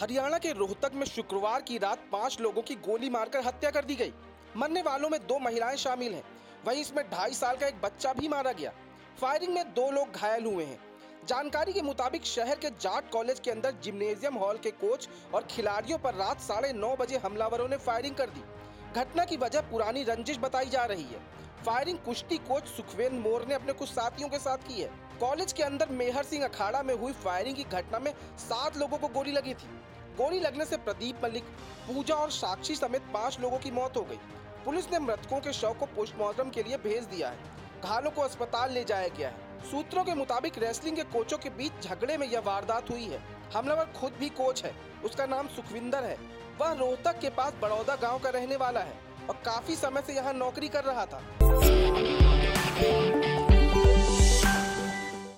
हरियाणा के रोहतक में शुक्रवार की रात पाँच लोगों की गोली मारकर हत्या कर दी गई। मरने वालों में दो महिलाएँ शामिल हैं। वहीं इसमें ढाई साल का एक बच्चा भी मारा गया। फायरिंग में दो लोग घायल हुए हैं। जानकारी के मुताबिक शहर के जाट कॉलेज के अंदर जिम्नेजियम हॉल के कोच और खिलाड़ियों पर रात साढ़े नौ बजे हमलावरों ने फायरिंग कर दी। घटना की वजह पुरानी रंजिश बताई जा रही है। फायरिंग कुश्ती कोच सुखवेंद्र मोर ने अपने कुछ साथियों के साथ की है। कॉलेज के अंदर मेहर सिंह अखाड़ा में हुई फायरिंग की घटना में सात लोगों को गोली लगी थी। गोली लगने से प्रदीप मलिक, पूजा और साक्षी समेत पाँच लोगों की मौत हो गई। पुलिस ने मृतकों के शव को पोस्टमार्टम के लिए भेज दिया है। घायलों को अस्पताल ले जाया गया है। सूत्रों के मुताबिक रेसलिंग के कोचों के बीच झगड़े में यह वारदात हुई है। हमलावर खुद भी कोच है। उसका नाम सुखविंदर है। वह रोहतक के पास बड़ौदा गाँव का रहने वाला है और काफ़ी समय से यहाँ नौकरी कर रहा था।